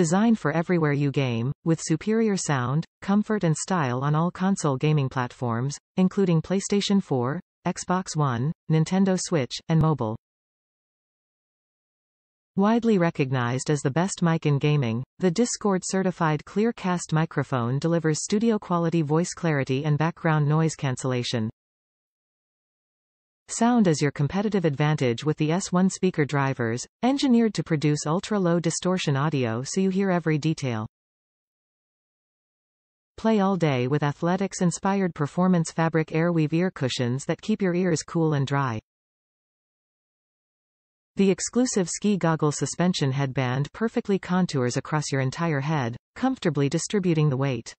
Designed for everywhere you game, with superior sound, comfort and style on all console gaming platforms, including PlayStation 4, Xbox One, Nintendo Switch, and mobile. Widely recognized as the best mic in gaming, the Discord-certified Clearcast microphone delivers studio-quality voice clarity and background noise cancellation. Sound as your competitive advantage with the S1 speaker drivers, engineered to produce ultra-low distortion audio so you hear every detail. Play all day with athletics-inspired performance fabric airweave ear cushions that keep your ears cool and dry. The exclusive ski goggle suspension headband perfectly contours across your entire head, comfortably distributing the weight.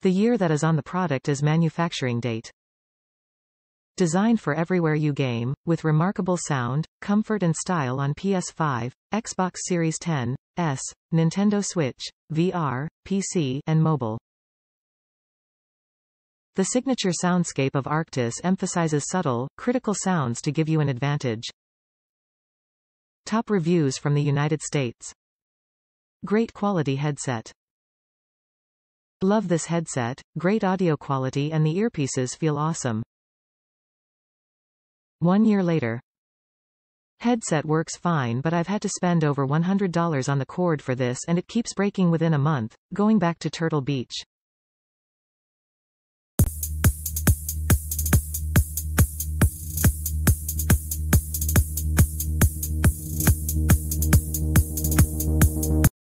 The year that is on the product is manufacturing date. Designed for everywhere you game, with remarkable sound, comfort and style on PS5, Xbox Series 10, S, Nintendo Switch, VR, PC, and mobile. The signature soundscape of Arctis emphasizes subtle, critical sounds to give you an advantage. Top reviews from the United States. Great quality headset. Love this headset, great audio quality and the earpieces feel awesome. One year later. Headset works fine but I've had to spend over $100 on the cord for this and it keeps breaking within a month, going back to Turtle Beach.